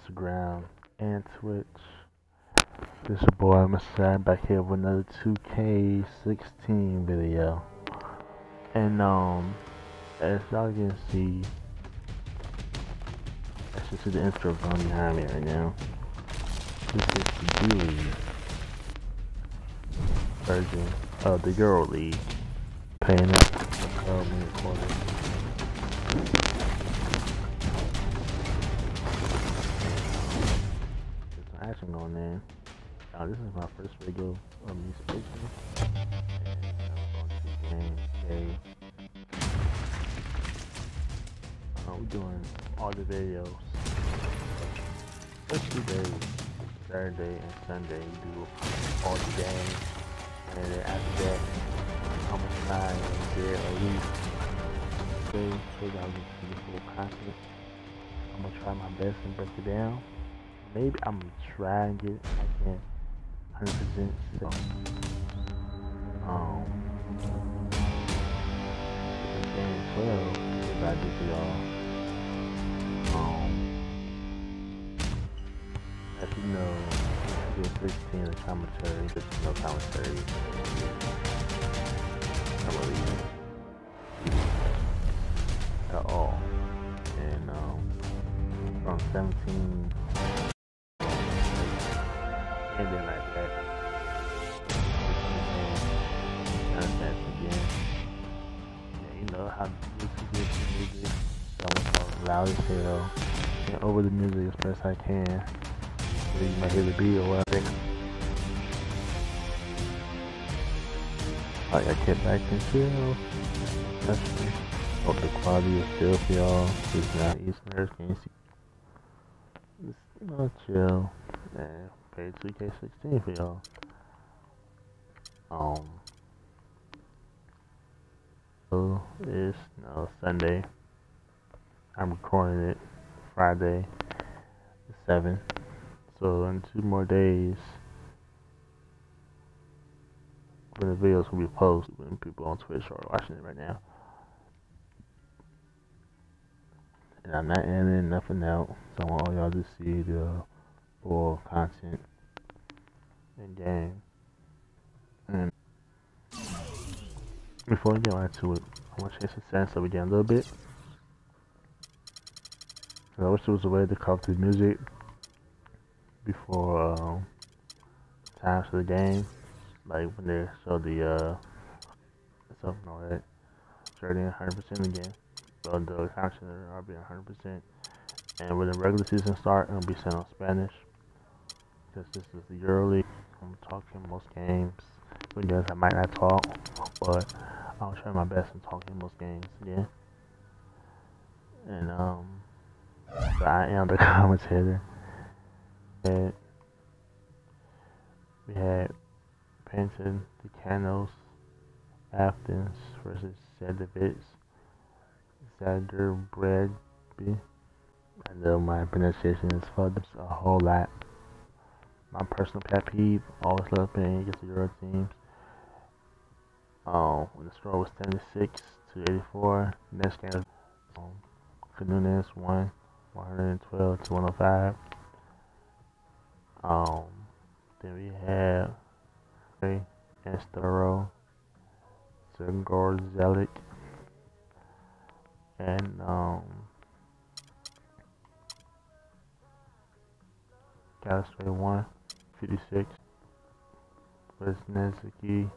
Instagram, and Twitch. This your boy Messiah back here with another 2K16 video. And um, as y'all can see, that's just the intro going behind me right now. This is the League version of the Euro League. Paying Now this is my first video of me speaking. And uh, I'm going to game uh, I'm doing all the videos. First two days, Saturday and Sunday, we do all the games. And then after that, I'm gonna try and get at least three, so y'all get the full content. I'm gonna try my best and break it down maybe I'm gonna try and get I can 100 percent so um game 12 if I y'all um as you know game 16 the commentary commentary I'm at all and um from 17 ending like that. Nonsense And over the music as best I can. You might hear the beat or whatever. Like I get back and chill. That's me. Hope the quality is still for y'all. It's not Easterners, can you see? It's not chill. Man played 2K16 for y'all. Um, so it's no Sunday. I'm recording it Friday, the 7th. So in two more days, when the videos will be posted, when people on Twitch are watching it right now. And I'm not editing nothing out, so I want all y'all to see the full content and game. And before we get right to it, I want to change the sense of it again a little bit. I wish there was a way to cut the music before um, times of the game, like when they show the uh, and all that. Starting 100% again, but the content will be 100%. And when the regular season start, it'll be sent on Spanish because this is the Euro I'm talking most games. Because I might not talk, but I'll try my best in talking most games. Yeah. And um, I am the commentator. And we had Penton, Decanos, Athens versus Sedevitz, Zadar Bradby. I know my pronunciation is fucked a whole lot my personal pet peeve, always love playing against the Euro teams. Um, when the score was 76 to 84, next game, um, Canunes won 112 to 105. Um, then we have okay, Estero, Zelik, and um, Galatasaray 1. 56 Wisniewski,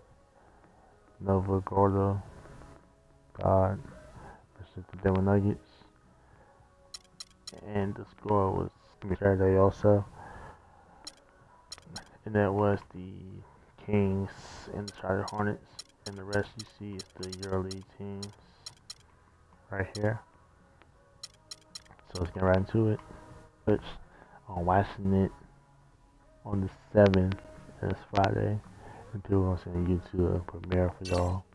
Nova Gordo, God versus the Denver Nuggets. And the score was Saturday also. And that was the Kings and the Charlotte Hornets. And the rest you see is the EuroLeague teams right here. So let's get right into it. Which on watching it on the 7th, that's Friday, and people are send you to a premiere for y'all.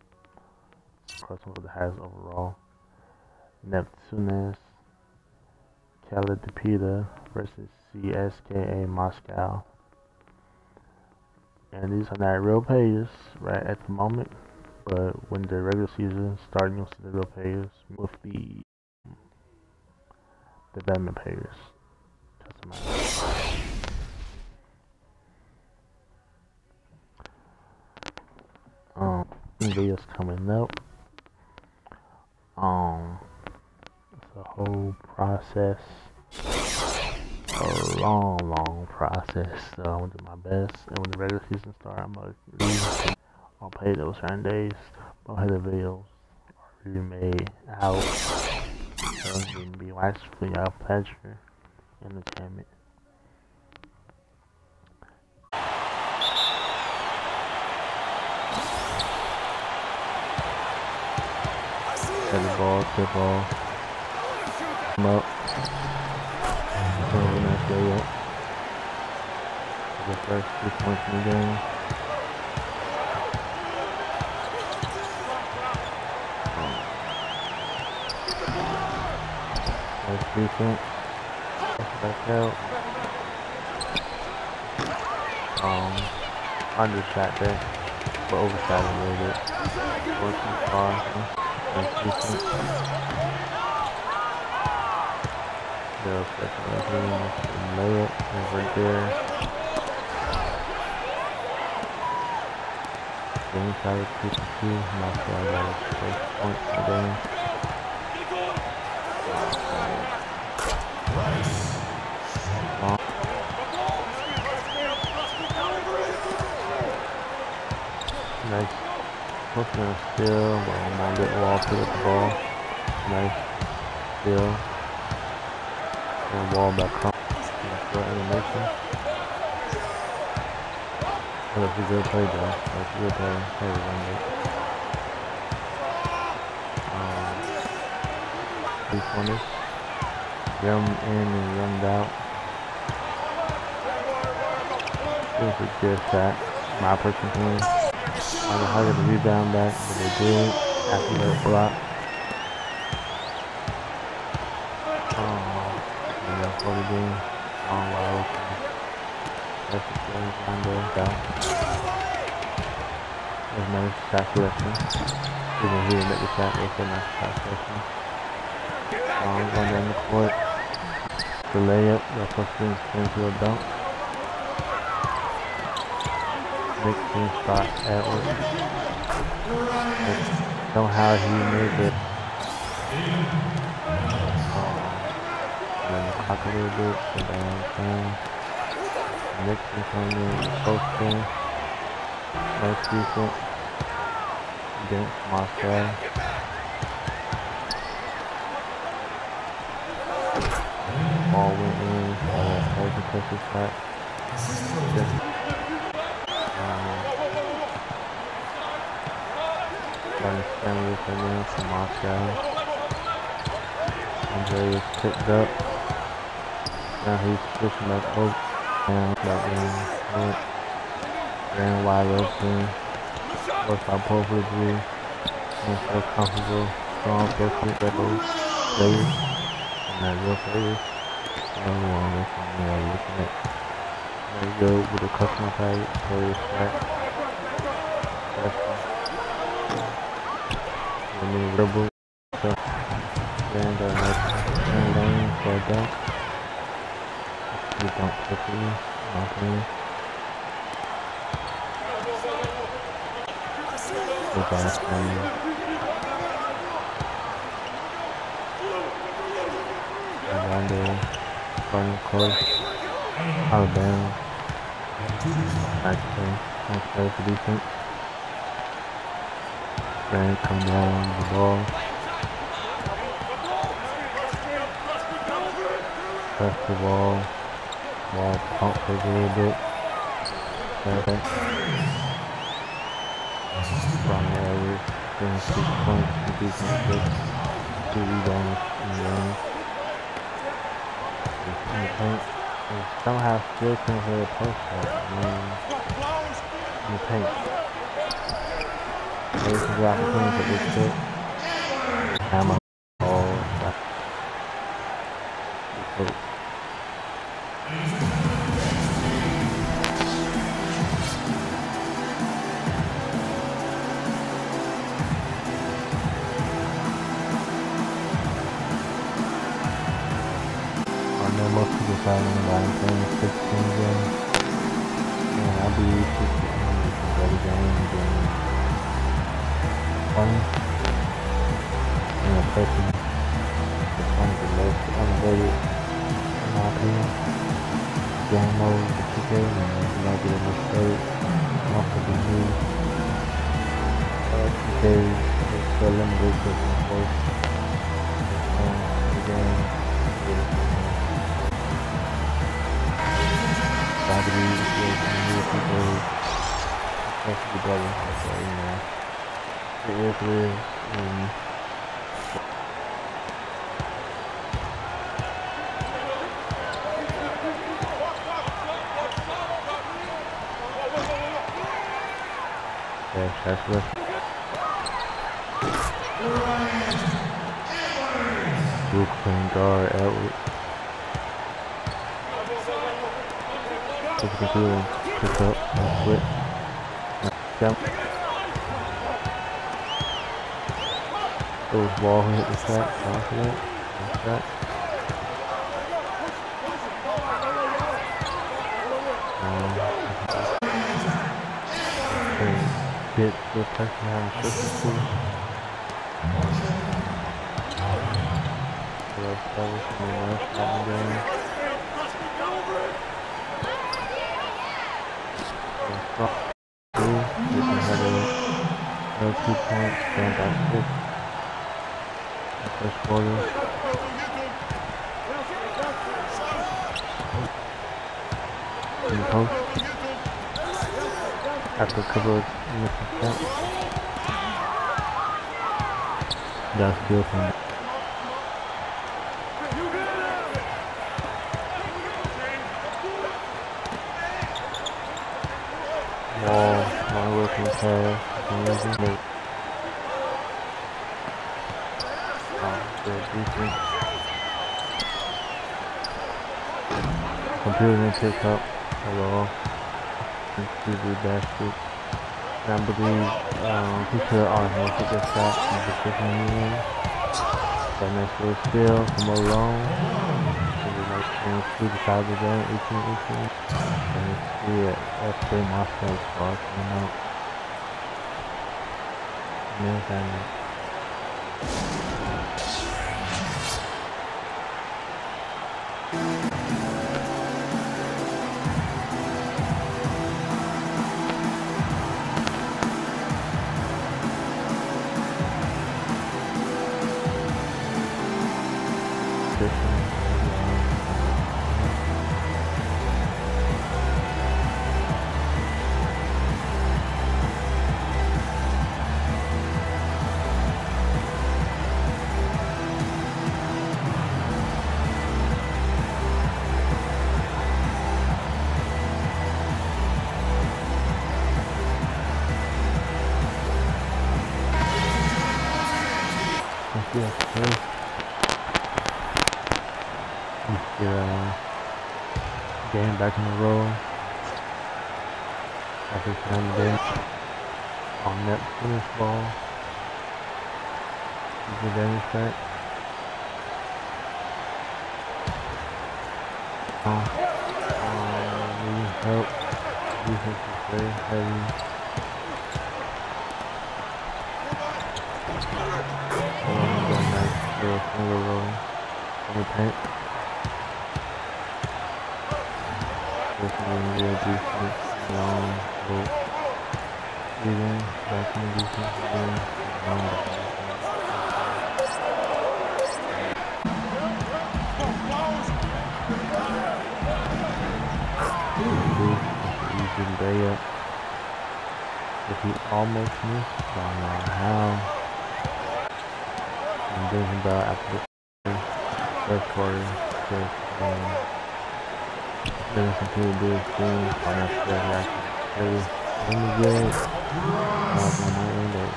one of the highest overall. Neptunas, Khaled versus CSKA Moscow. And these are not real players right at the moment, but when the regular season starts, you'll see the real players with the development players. Um, videos coming up. Um, a whole process, a long, long process. So I'm gonna do my best, and when the regular season starts, I'm gonna release on pay those certain days. Have the videos already made out, so it be watched for your pleasure, entertainment. Get the ball, tip ball. Come up. Over nice layup. The first three points in the game. Nice defense. Back out. Um, undershot there, but overshot a little bit. Too far. Nice defense. Go second left layup over there. Inside of 52, not sure I got a first point for the game. Nice. Looking at steal, but I'm not getting wall to the ball. Nice steal. Nice little animation. That's a good play though. That's a good play. Hey, run it. Um, three. Yum in and yummed out. This is a good shot. My personal opinion. I don't know to rebound back, but they did after that block. Down there, down. That's nice shot selection. Even he didn't make the shot, that's a nice selection. Long going down the court. The layup, that's what turns into a dunk. Mixing shot Edwards. Somehow he made it. Um, and then the clock a little bit, so. Nixon coming in, posting. Nice defense. Against Marcel. Ball went in, uh, there's a pressure shot. Just Trying to stand with again from Moscow. Andre is picked up. Now he's pushing up over. And back in. Ran wide open. Works of you. And so comfortable. Strong, perfect, rebel. Players. And that real players. Everyone looking, you know, looking at. There you go with the customer tag. Player stack. That's rebel. So, and uh, lane for a dunk. You dunk quickly, knocking. The gas lane. Around running close. Alabama. Nice play for defense. Right, come down the ball. Press the ball. Ball pump a little bit. Perfect. From the area. Then six points defense six. Two rebounds in the end. In the paint. And somehow still couldn't hit a post. In the paint. There's the opportunity for this pick. Ammo. And hit the person having shifted to. So that's that was from the last round game. So two, can have a another two points, by six. The first quarter. In post. After a couple of. That's still from wall, working pass, amazing move. Oh, good. Computer didn't pick up. Easy basket. And I believe um, he have on hit the shot in the he in. That nice little steal from alone. So the nice thing to the side of the game, 18 18. And it's it, that's pretty much ball coming out. And That first. Let's get uh, game back in the row. After time game on net finish ball. The damage back. Uh, uh, we help. Defense is very heavy. Little finger roll in the paint. This one real decent, long rope. Even back in defense again, long back. Easy layup. If he almost missed, I don't know how. I'm about after the first quarter, just um, people do his thing, find out if they're actually really good. On my but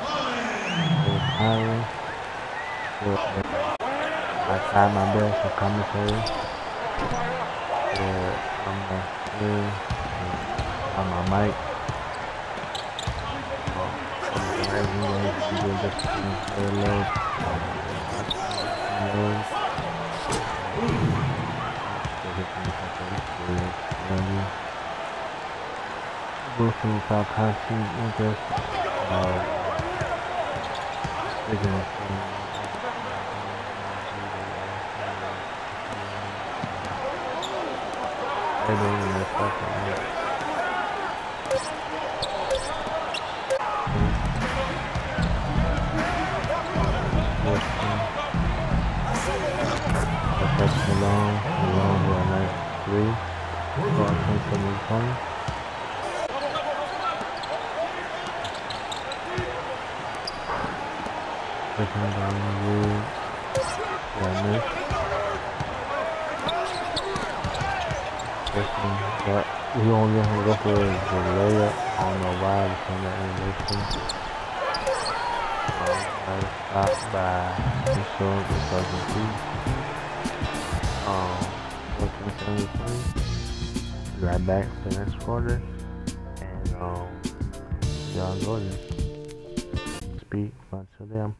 it was highly. So, I tried my best to commentary. Yeah, I'm not here. On my mic. I'm rising waves, you will just 我们把看戏那个啊，那个嗯，那种人发疯了。long, long run at three. Carson coming from. Second down, Rue. Dennis. Second, but we only have to go for the layup on the wide from the animation. Stop by the show of the 2002. Be right back for the next quarter. And um, y'all go there. Speak unto them.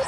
you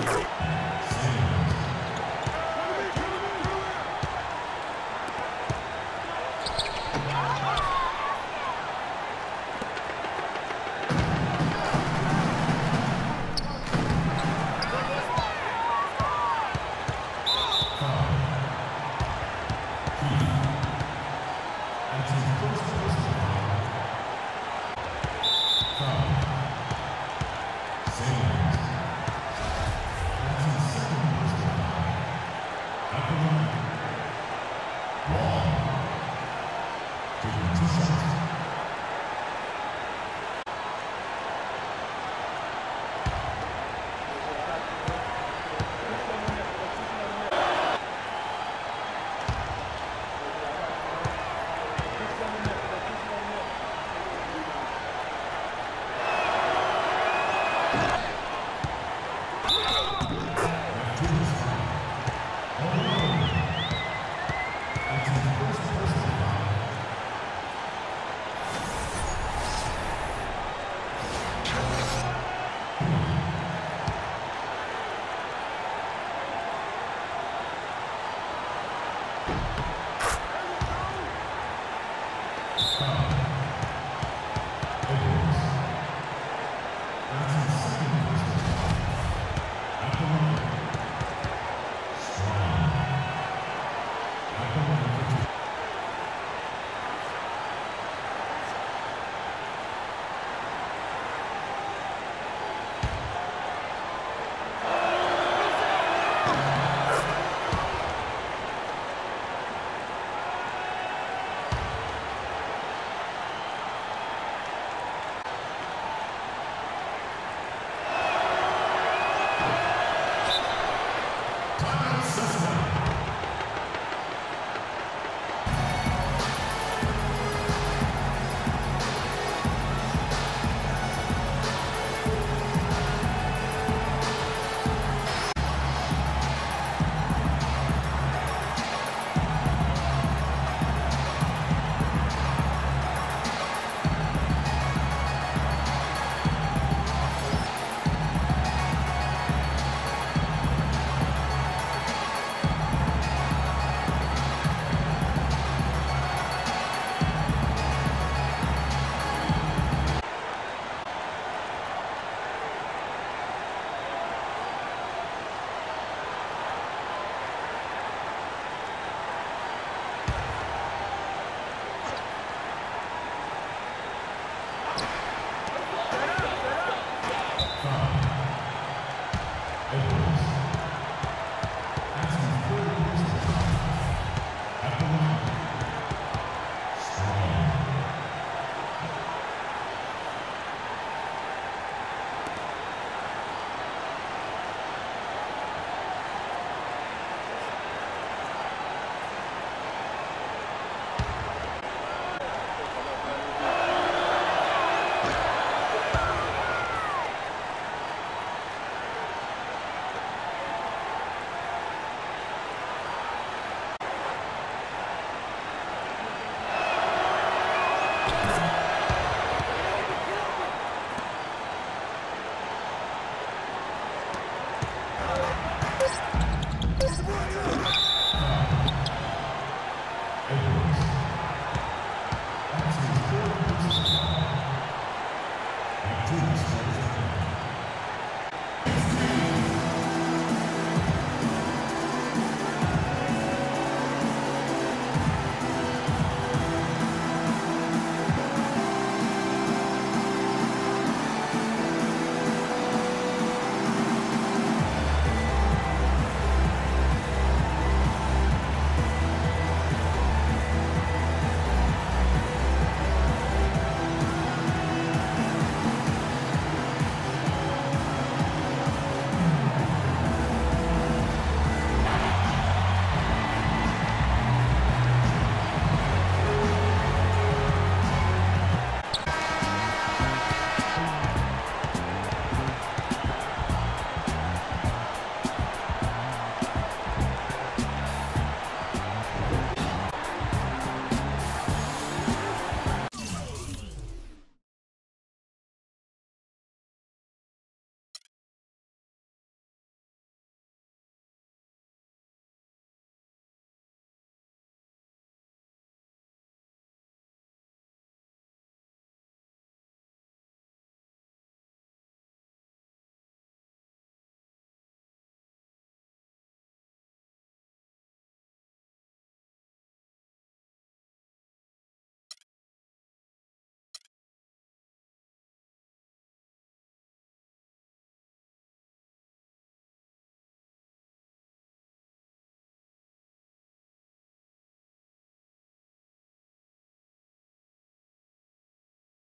That's